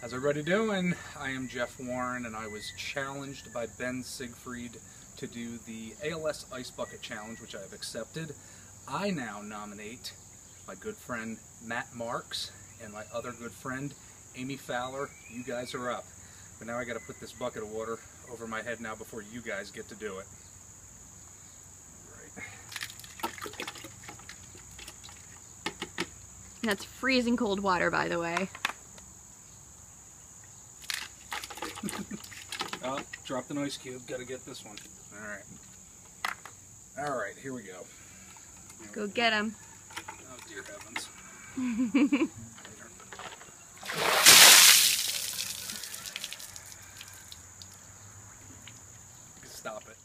How's everybody doing? I am Jeff Warren, and I was challenged by Ben Siegfried to do the ALS Ice Bucket Challenge, which I have accepted. I now nominate my good friend Matt Marks and my other good friend Amy Fowler. You guys are up. But now I got to put this bucket of water over my head now before you guys get to do it. Right. That's freezing cold water, by the way. oh, dropped an ice cube. Got to get this one. All right. All right, here we go. Here go we get him. Oh, dear heavens. Stop it.